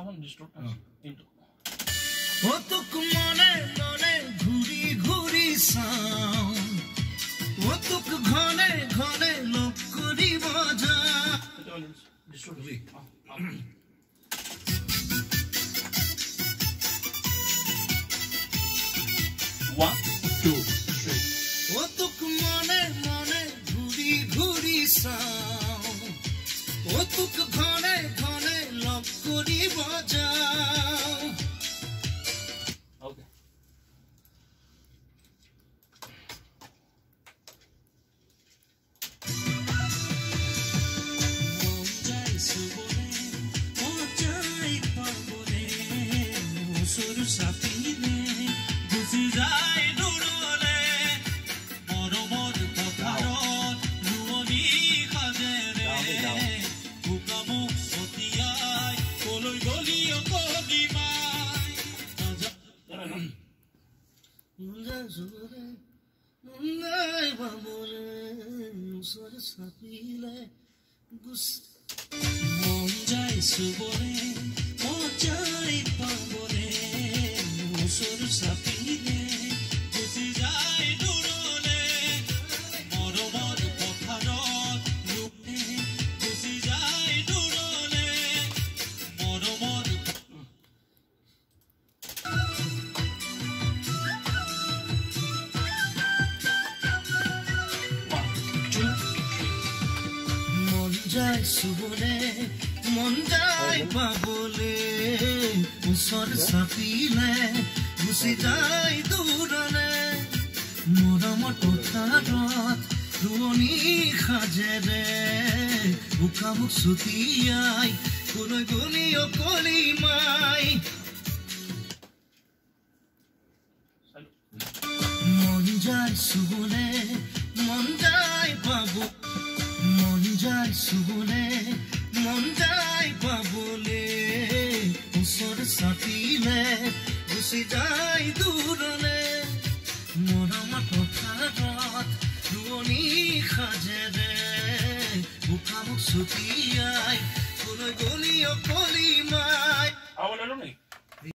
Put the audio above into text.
চাওঁচোন ডিষ্ট্ৰত কিন্তু অ তোক মনে মনে ঘূৰি ঘূৰি চাওঁ অ তোক ঘনে ঘনে One, two, three. অ তোক মনে মনে ঘূৰি ঘূৰি চাওঁ অ তোক সরু সাপিলে গুচি যায় দূরলে মরমর কথার রুমনি সাজেরে ভুকামু সতিয়াই কলই নাই মন যায় যায় চুবলে মন যায় পাবলে ওচৰ চাপিলে গুচি যায় দূৰলে মৰমৰ পথাৰত ৰোৱনী সাজেৰে বোকামুখ ছুটিয়াই কলৈ গলি অকলি মাই মন যায় চুবলে মন যায় পাবলে ওচৰ চাপিলে গুচি যায় দূৰলে মৰমৰ পথাৰত ৰোৱনী সাজেৰে বোকামুখ চুটিয়াই কলৈ গলি অকলি মাই